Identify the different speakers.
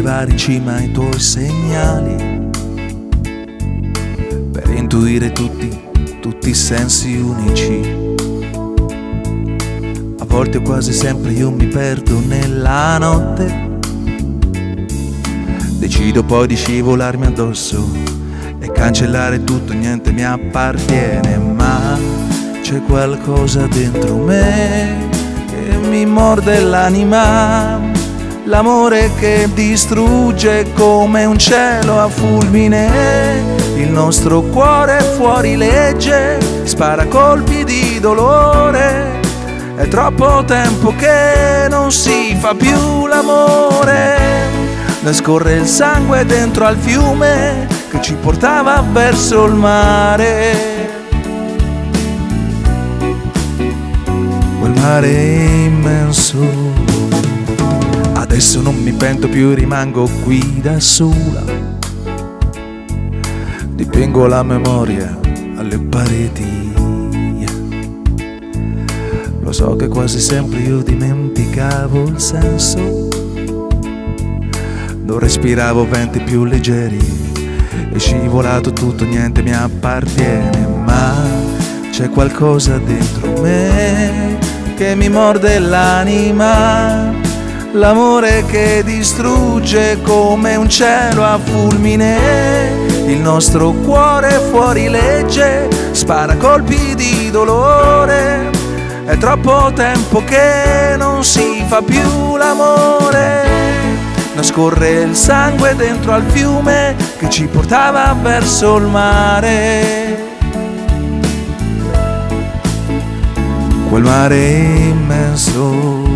Speaker 1: arrivare in cima ai tuoi segnali per intuire tutti, tutti i sensi unici. Volte quasi sempre io mi perdo nella notte. Decido poi di scivolarmi addosso e cancellare tutto, niente mi appartiene, ma c'è qualcosa dentro me che mi morde l'anima. L'amore che distrugge come un cielo a fulmine, il nostro cuore fuori legge, spara colpi di dolore, è troppo tempo che non si fa più l'amore, ne scorre il sangue dentro al fiume che ci portava verso il mare. Quel mare immenso Adesso non mi pento più, rimango qui da sola. Dipingo la memoria alle pareti. Lo so che quasi sempre io dimenticavo il senso. Non respiravo venti più leggeri. È scivolato tutto, niente mi appartiene. Ma c'è qualcosa dentro me che mi morde l'anima l'amore che distrugge come un cielo a fulmine, il nostro cuore fuori legge, spara colpi di dolore, troppo tempo che non si fa più l'amore, nascorre il sangue dentro al fiume che ci portava verso il mare. Quel mare immenso